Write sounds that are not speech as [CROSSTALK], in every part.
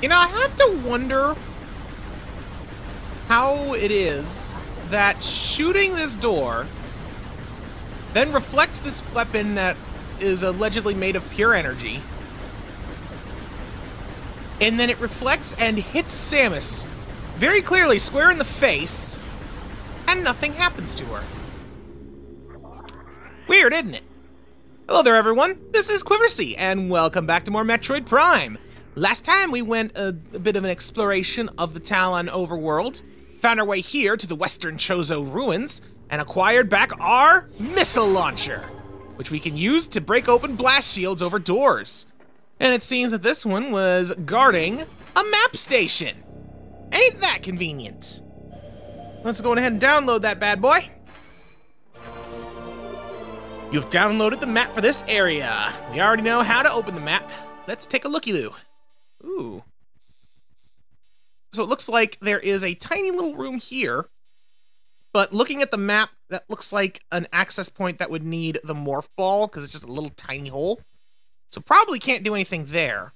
You know, I have to wonder how it is that shooting this door then reflects this weapon that is allegedly made of pure energy. And then it reflects and hits Samus very clearly square in the face, and nothing happens to her. Weird, isn't it? Hello there, everyone. This is Quiversee, and welcome back to more Metroid Prime. Last time we went a, a bit of an exploration of the Tallon overworld, found our way here to the Western Chozo ruins, and acquired back our missile launcher, which we can use to break open blast shields over doors. And it seems that this one was guarding a map station. Ain't that convenient? Let's go ahead and download that bad boy. You've downloaded the map for this area. We already know how to open the map. Let's take a looky-loo. Ooh. So it looks like there is a tiny little room here, but looking at the map, that looks like an access point that would need the morph ball, because it's just a little tiny hole. So probably can't do anything there.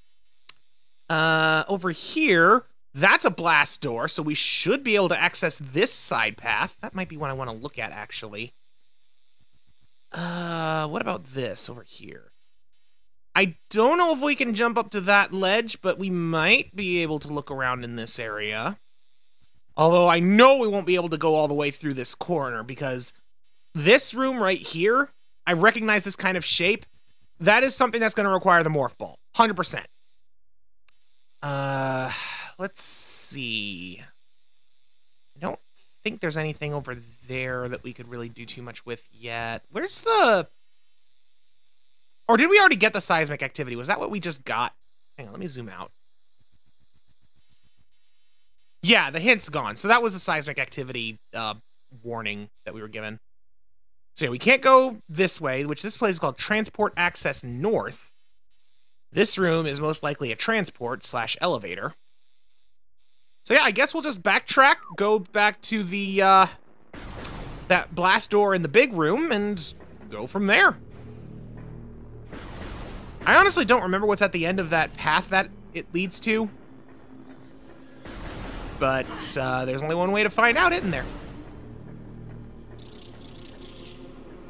Uh, over here, that's a blast door, so we should be able to access this side path. That might be what I want to look at, actually. Uh, what about this over here? I don't know if we can jump up to that ledge, but we might be able to look around in this area. Although I know we won't be able to go all the way through this corner because this room right here, I recognize this kind of shape. That is something that's going to require the morph ball. 100%. Uh, let's see. I don't think there's anything over there that we could really do too much with yet. Where's the... Or did we already get the seismic activity? Was that what we just got? Hang on, let me zoom out. Yeah, the hint's gone. So that was the seismic activity uh, warning that we were given. So yeah, we can't go this way, which this place is called Transport Access North. This room is most likely a transport slash elevator. So yeah, I guess we'll just backtrack, go back to the, uh, that blast door in the big room, and go from there. I honestly don't remember what's at the end of that path that it leads to. But, uh, there's only one way to find out, isn't there?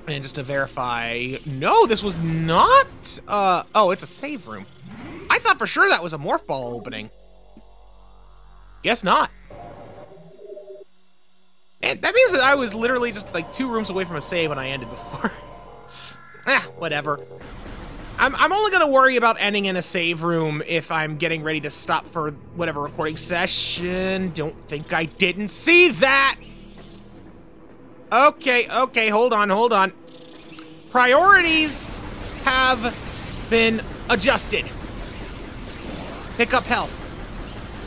And just to verify, no, this was not, uh, oh, it's a save room. I thought for sure that was a morph ball opening. Guess not. And that means that I was literally just like two rooms away from a save when I ended before. [LAUGHS] ah, whatever. I'm, I'm only going to worry about ending in a save room if I'm getting ready to stop for whatever recording session. Don't think I didn't see that. Okay, okay, hold on, hold on. Priorities have been adjusted. Pick up health.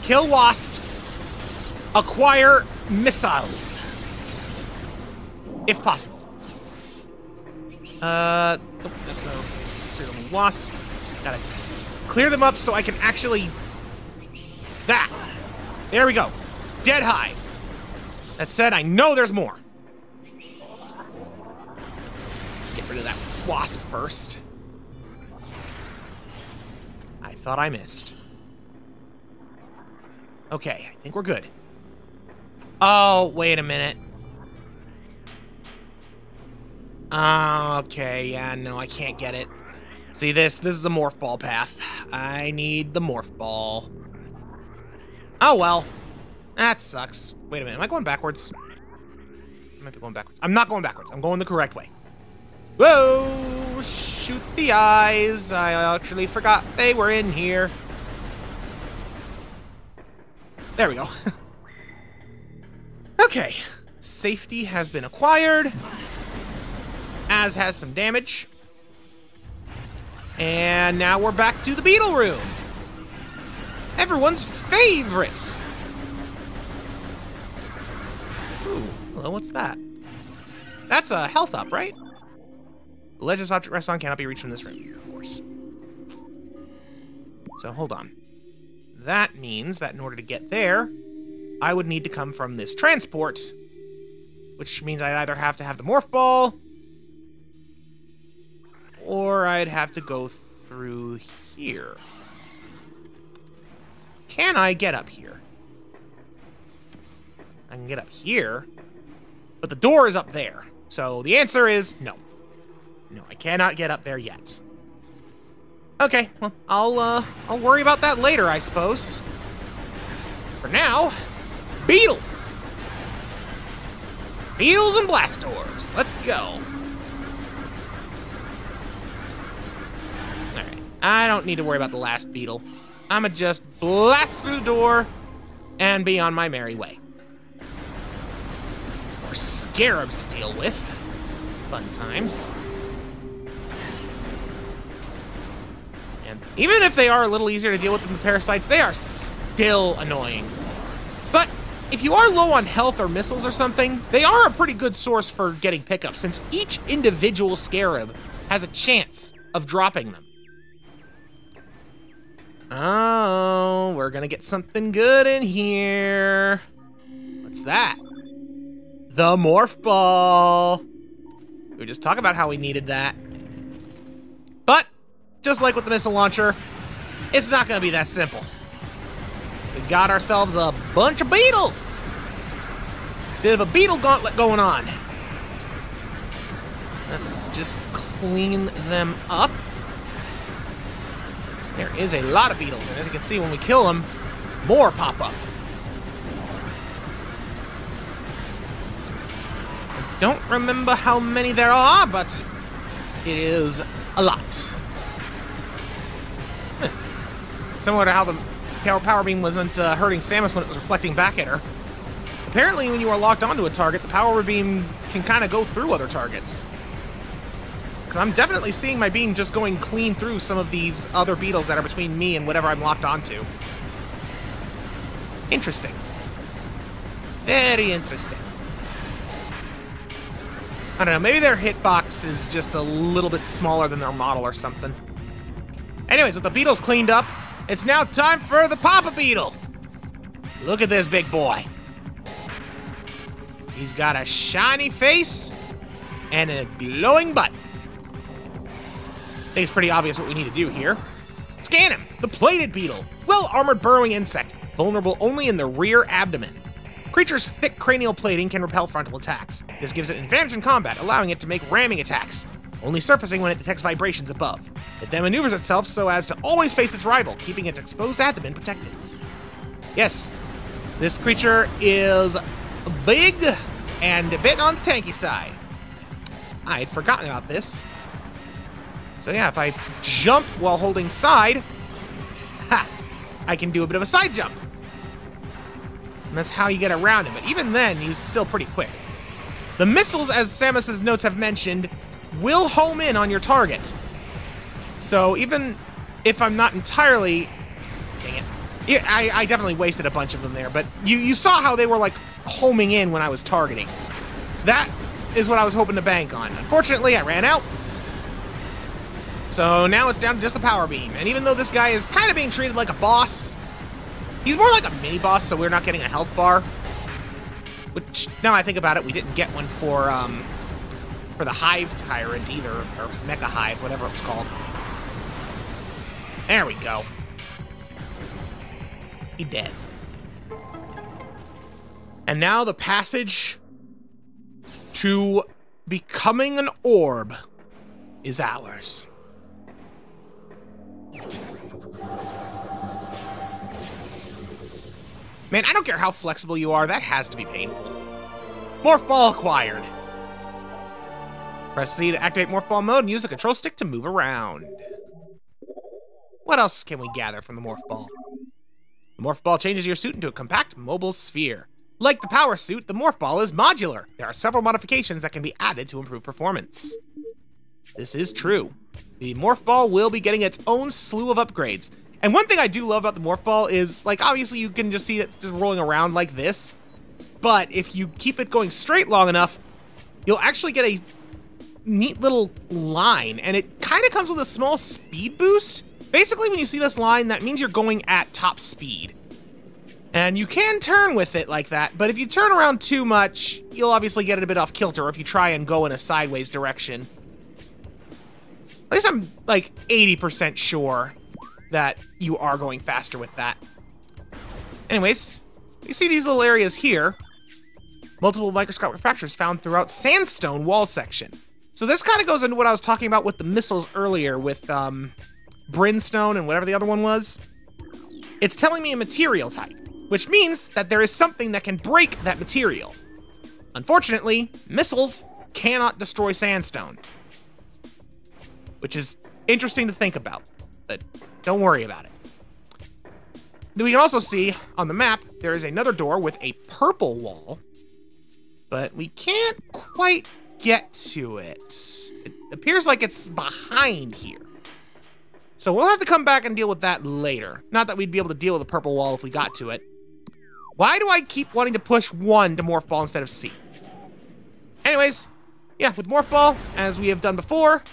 Kill wasps. Acquire missiles. If possible. Uh, oh, that's no wasp. Gotta clear them up so I can actually... That! There we go. Dead hive. That said, I know there's more. Let's get rid of that wasp first. I thought I missed. Okay, I think we're good. Oh, wait a minute. Uh, okay, yeah, no, I can't get it. See this? This is a morph ball path. I need the morph ball. Oh, well. That sucks. Wait a minute, am I going backwards? I might be going backwards. I'm not going backwards. I'm going the correct way. Whoa! Shoot the eyes. I actually forgot they were in here. There we go. [LAUGHS] okay. Safety has been acquired. As has some damage. And now we're back to the Beetle Room. Everyone's favorite. Ooh, hello, what's that? That's a health up, right? The Legends object rests on cannot be reached from this room, of course. So hold on. That means that in order to get there, I would need to come from this transport, which means I'd either have to have the morph ball, or I'd have to go through here. can I get up here? I can get up here, but the door is up there. So the answer is no. No, I cannot get up there yet. Okay, well, I'll, uh, I'll worry about that later, I suppose. For now, beetles! Beetles and blast doors. Let's go. Alright, I don't need to worry about the last beetle. I'ma just blast through the door and be on my merry way. More scarabs to deal with. Fun times. And even if they are a little easier to deal with than the parasites, they are still annoying. But if you are low on health or missiles or something, they are a pretty good source for getting pickups, since each individual scarab has a chance of dropping them. Oh, we're gonna get something good in here. What's that? The morph ball. We just talking about how we needed that. But, just like with the missile launcher, it's not gonna be that simple. We got ourselves a bunch of beetles. Bit of a beetle gauntlet going on. Let's just clean them up. There is a lot of beetles, and as you can see, when we kill them, more pop up. I don't remember how many there are, but it is a lot. Similar to how the power, power beam wasn't uh, hurting Samus when it was reflecting back at her. Apparently, when you are locked onto a target, the power beam can kind of go through other targets. Because I'm definitely seeing my beam just going clean through some of these other beetles that are between me and whatever I'm locked onto. Interesting. Very interesting. I don't know, maybe their hitbox is just a little bit smaller than their model or something. Anyways, with the beetles cleaned up, it's now time for the Papa Beetle. Look at this big boy. He's got a shiny face and a glowing butt think it's pretty obvious what we need to do here. Scan him! The plated beetle! Well-armored burrowing insect, vulnerable only in the rear abdomen. Creature's thick cranial plating can repel frontal attacks. This gives it an advantage in combat, allowing it to make ramming attacks, only surfacing when it detects vibrations above. It then maneuvers itself so as to always face its rival, keeping its exposed abdomen protected. Yes, this creature is big and a bit on the tanky side. I had forgotten about this. So yeah, if I jump while holding side, ha, I can do a bit of a side jump. And that's how you get around him. But even then, he's still pretty quick. The missiles, as Samus's notes have mentioned, will home in on your target. So even if I'm not entirely... Dang it. I, I definitely wasted a bunch of them there, but you, you saw how they were, like, homing in when I was targeting. That is what I was hoping to bank on. Unfortunately, I ran out. So now it's down to just the power beam. And even though this guy is kind of being treated like a boss, he's more like a mini-boss, so we're not getting a health bar. Which, now I think about it, we didn't get one for, um, for the Hive Tyrant either, or Mecha Hive, whatever it was called. There we go. He dead. And now the passage to becoming an orb is ours. Man, I don't care how flexible you are, that has to be painful. Morph Ball acquired. Press C to activate Morph Ball mode and use the control stick to move around. What else can we gather from the Morph Ball? The Morph Ball changes your suit into a compact, mobile sphere. Like the Power Suit, the Morph Ball is modular. There are several modifications that can be added to improve performance. This is true. The Morph Ball will be getting its own slew of upgrades. And one thing I do love about the Morph Ball is, like, obviously you can just see it just rolling around like this. But if you keep it going straight long enough, you'll actually get a neat little line. And it kind of comes with a small speed boost. Basically, when you see this line, that means you're going at top speed. And you can turn with it like that, but if you turn around too much, you'll obviously get it a bit off kilter if you try and go in a sideways direction. At least I'm like 80% sure that you are going faster with that. Anyways, you see these little areas here. Multiple microscopic fractures found throughout sandstone wall section. So this kind of goes into what I was talking about with the missiles earlier with um, Brimstone and whatever the other one was. It's telling me a material type, which means that there is something that can break that material. Unfortunately, missiles cannot destroy sandstone, which is interesting to think about, but don't worry about it. We can also see on the map there is another door with a purple wall, but we can't quite get to it. It appears like it's behind here. So we'll have to come back and deal with that later. Not that we'd be able to deal with the purple wall if we got to it. Why do I keep wanting to push one to Morph Ball instead of C? Anyways, yeah, with Morph Ball, as we have done before,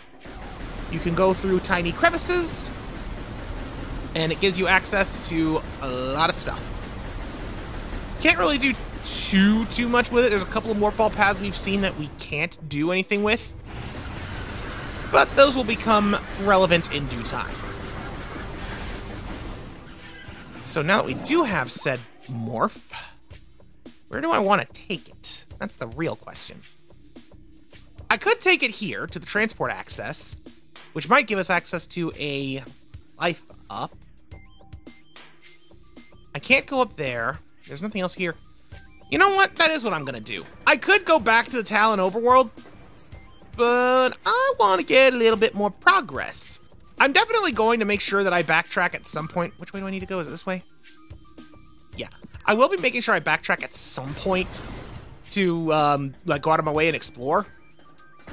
you can go through tiny crevices, and it gives you access to a lot of stuff. Can't really do too, too much with it. There's a couple of Morph Ball paths we've seen that we can't do anything with but those will become relevant in due time. So now that we do have said morph, where do I want to take it? That's the real question. I could take it here to the transport access, which might give us access to a life up. I can't go up there. There's nothing else here. You know what? That is what I'm to do. I could go back to the Tallon overworld, but I want to get a little bit more progress. I'm definitely going to make sure that I backtrack at some point. Which way do I need to go? Is it this way? Yeah. I will be making sure I backtrack at some point to, um, like, go out of my way and explore.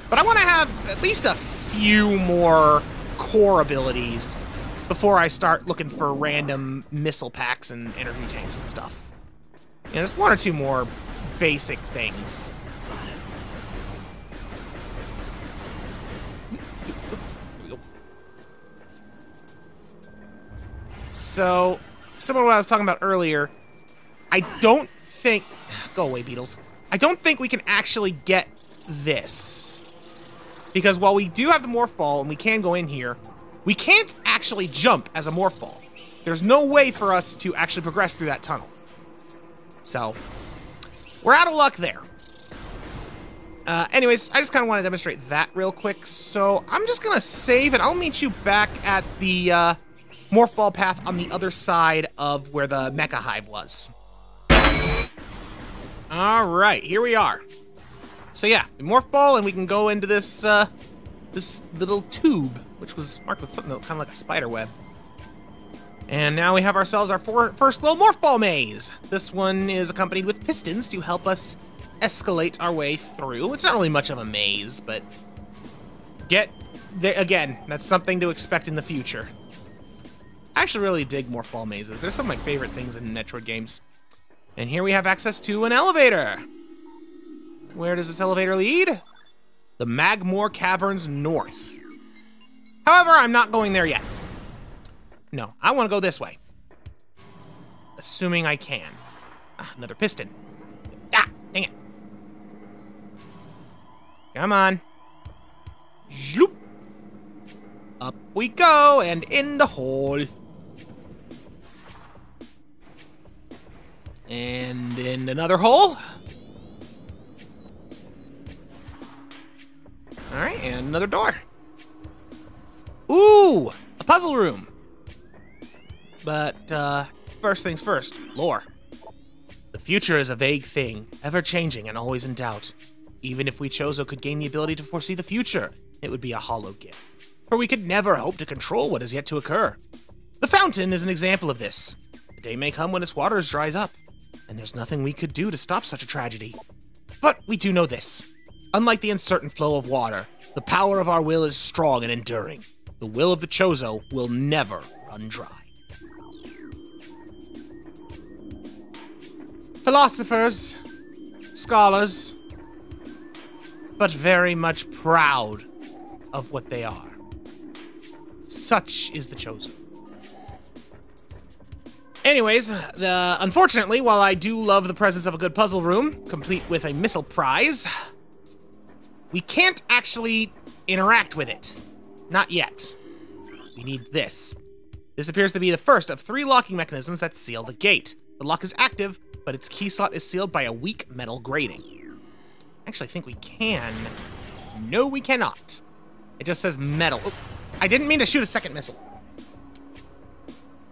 But I want to have at least a few more core abilities before I start looking for random missile packs and energy tanks and stuff. You know, one or two more basic things. So, similar to what I was talking about earlier, I don't think... [SIGHS] Go away, beetles. I don't think we can actually get this. Because while we do have the Morph Ball and we can go in here, we can't actually jump as a Morph Ball. There's no way for us to actually progress through that tunnel. So, we're out of luck there. Uh, anyways, I just kind of want to demonstrate that real quick. So I'm just going to save and I'll meet you back at the... Uh, morph ball path on the other side of where the mecha hive was. All right, here we are. So yeah, morph ball, and we can go into this uh, this little tube, which was marked with something that kind of like a spider web. And now we have ourselves our first little morph ball maze. This one is accompanied with pistons to help us escalate our way through. It's not really much of a maze, but get there again. That's something to expect in the future. I actually really dig Morph Ball mazes. They're some of my favorite things in Metroid games. And here we have access to an elevator. Where does this elevator lead? The Magmoor Caverns North. However, I'm not going there yet. No, I want to go this way. Assuming I can. Ah, another piston. Ah, dang it. Come on. Zloop. Up we go, and in the hole. And in another hole. Alright, and another door. Ooh, a puzzle room. But, uh, first things first, lore. The future is a vague thing, ever changing and always in doubt. Even if we Chozo could gain the ability to foresee the future, it would be a hollow gift. For we could never hope to control what is yet to occur. The fountain is an example of this. The day may come when its waters dries up, and there's nothing we could do to stop such a tragedy. But we do know this. Unlike the uncertain flow of water, the power of our will is strong and enduring. The will of the Chozo will never run dry. Philosophers, scholars, but very much proud of what they are. Such is the Chozo. Anyways, the, unfortunately, while I do love the presence of a good puzzle room, complete with a missile prize, we can't actually interact with it. Not yet. We need this. This appears to be the first of three locking mechanisms that seal the gate. The lock is active, but its key slot is sealed by a weak metal grating. I Actually, think we can. No, we cannot. It just says metal. Oop. I didn't mean to shoot a second missile.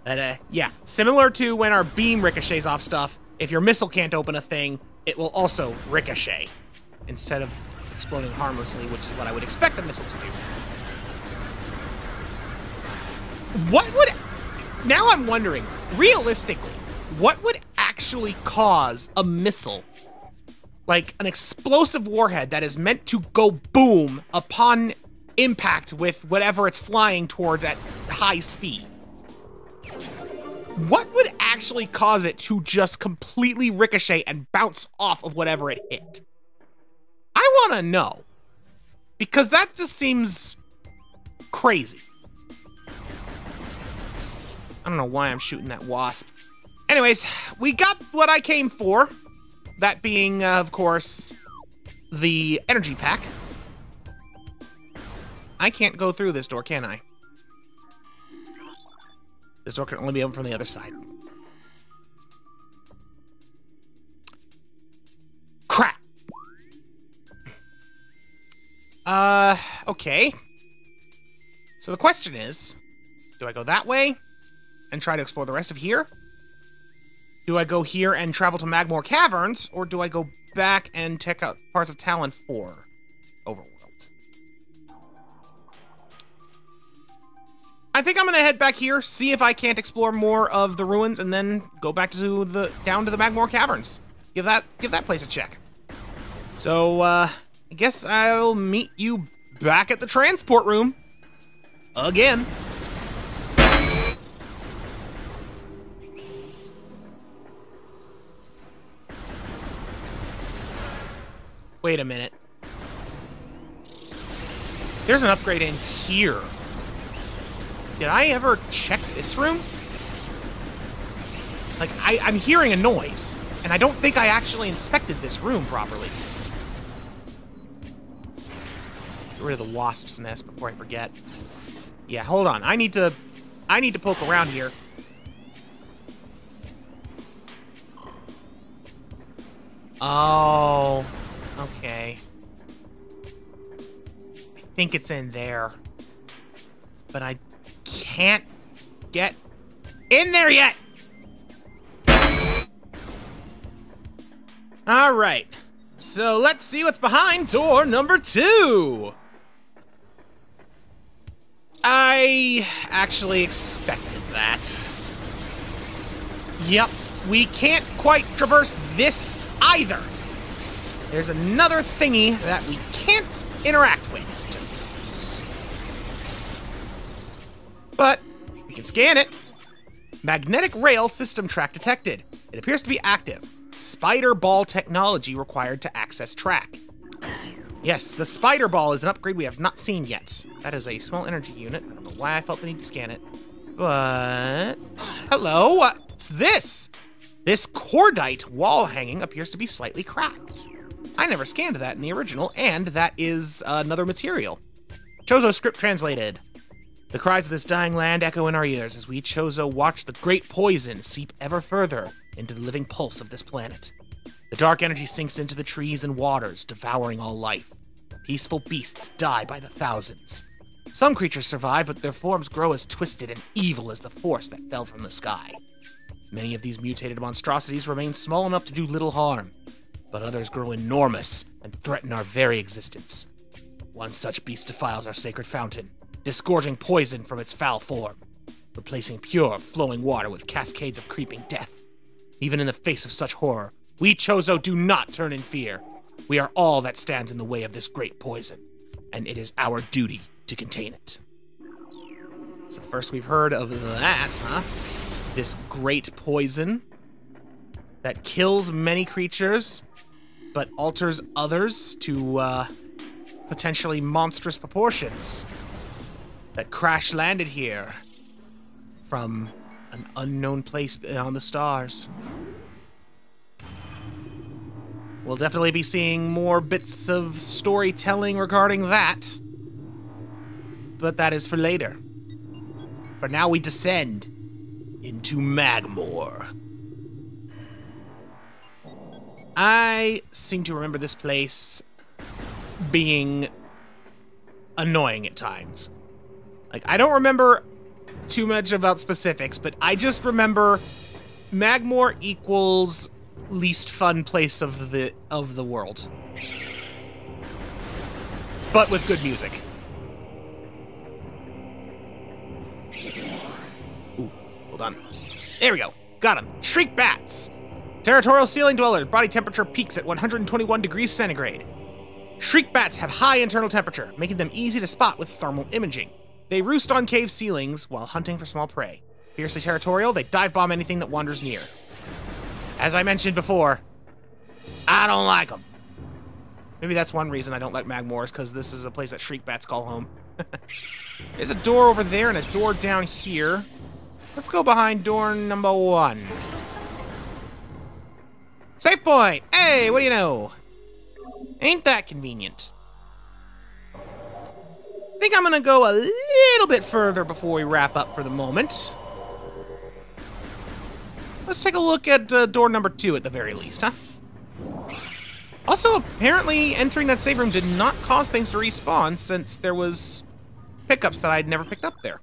But, uh, yeah. Similar to when our beam ricochets off stuff, if your missile can't open a thing, it will also ricochet instead of exploding harmlessly, which is what I would expect a missile to do. What would... Now I'm wondering, realistically, what would actually cause a missile, like an explosive warhead that is meant to go boom upon impact with whatever it's flying towards at high speed? What would actually cause it to just completely ricochet and bounce off of whatever it hit? I want to know. Because that just seems crazy. I don't know why I'm shooting that wasp. Anyways, we got what I came for. That being, uh, of course, the energy pack. I can't go through this door, can I? This door can only be opened from the other side. Crap! Uh, okay. So the question is, do I go that way and try to explore the rest of here? Do I go here and travel to Magmoor Caverns, or do I go back and check out parts of Tallon 4 Overworld? I think I'm gonna head back here, see if I can't explore more of the ruins, and then go back to the down to the Magmoor Caverns. Give that give that place a check. So uh, I guess I'll meet you back at the transport room again. Wait a minute. There's an upgrade in here. Did I ever check this room? Like, I, I'm hearing a noise, and I don't think I actually inspected this room properly. Get rid of the wasp's nest before I forget. Yeah, hold on. I need to... I need to poke around here. Oh... Okay. I think it's in there. But I can't get in there yet! Alright. So let's see what's behind door number two! I actually expected that. Yep, we can't quite traverse this either. There's another thingy that we can't interact with. Just this. But we can scan it. Magnetic rail system track detected. It appears to be active. Spider ball technology required to access track. Yes, the spider ball is an upgrade we have not seen yet. That is a small energy unit. I don't know why I felt the need to scan it. But... Hello? What's this? This cordite wall hanging appears to be slightly cracked. I never scanned that in the original, and that is another material. Chozo script translated. The cries of this dying land echo in our ears as we Chozo watch the great poison seep ever further into the living pulse of this planet. The dark energy sinks into the trees and waters, devouring all life. Peaceful beasts die by the thousands. Some creatures survive, but their forms grow as twisted and evil as the force that fell from the sky. Many of these mutated monstrosities remain small enough to do little harm, but others grow enormous and threaten our very existence. One such beast defiles our sacred fountain, disgorging poison from its foul form, replacing pure, flowing water with cascades of creeping death. Even in the face of such horror, we Chozo do not turn in fear. We are all that stands in the way of this great poison, and it is our duty to contain it. The first we've heard of that, huh? This great poison that kills many creatures but alters others to uh, potentially monstrous proportions that crash landed here from an unknown place beyond the stars. We'll definitely be seeing more bits of storytelling regarding that. But that is for later. For now, we descend into Magmoor. I seem to remember this place being annoying at times. Like, I don't remember too much about specifics, but I just remember Magmoor equals least fun place of the of the world. But with good music. Ooh, hold on. There we go. Got him. Shriek bats. Territorial ceiling dwellers. Body temperature peaks at 121 degrees centigrade. Shriek bats have high internal temperature, making them easy to spot with thermal imaging. They roost on cave ceilings while hunting for small prey. Fiercely territorial, they dive bomb anything that wanders near. As I mentioned before, I don't like them. Maybe that's one reason I don't like Magmoors, because this is a place that Shriek Bats call home. [LAUGHS] There's a door over there and a door down here. Let's go behind door number one. Save point! Hey, what do you know? Ain't that convenient? I think I'm gonna go a little bit further before we wrap up for the moment. Let's take a look at uh, door number two at the very least, huh? Also, apparently entering that save room did not cause things to respawn since there was pickups that I'd never picked up there.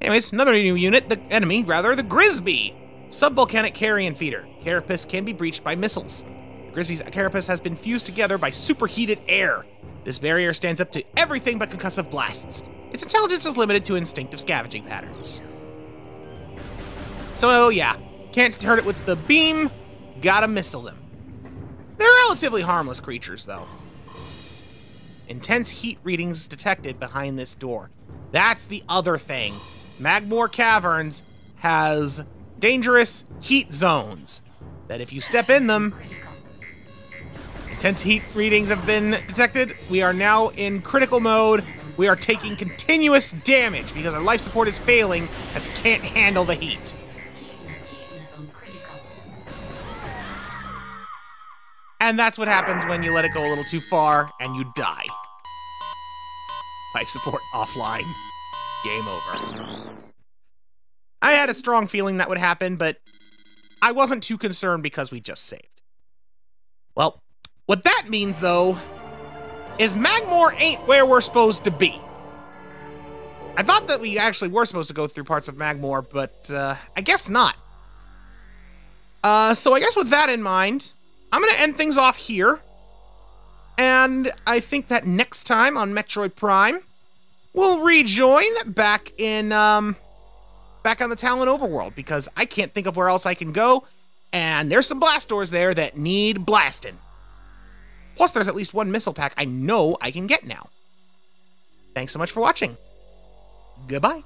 Anyways, another new unit, the enemy, rather, the Grizby. Subvolcanic carrion feeder. Carapace can be breached by missiles. Grizby's carapace has been fused together by superheated air. This barrier stands up to everything but concussive blasts. Its intelligence is limited to instinctive scavenging patterns. So, yeah, can't hurt it with the beam, gotta missile them. They're relatively harmless creatures, though. Intense heat readings detected behind this door. That's the other thing. Magmoor Caverns has dangerous heat zones that if you step in them, intense heat readings have been detected. We are now in critical mode. We are taking continuous damage because our life support is failing as it can't handle the heat. And that's what happens when you let it go a little too far and you die. Life support offline. Game over. I had a strong feeling that would happen, but I wasn't too concerned because we just saved. Well, what that means, though, is Magmoor ain't where we're supposed to be. I thought that we actually were supposed to go through parts of Magmoor, but uh, I guess not. Uh, so I guess with that in mind, I'm going to end things off here. And I think that next time on Metroid Prime, we'll rejoin back in, um, back on the Tallon Overworld, because I can't think of where else I can go, and there's some blast doors there that need blasting. Plus, there's at least one missile pack I know I can get now. Thanks so much for watching. Goodbye.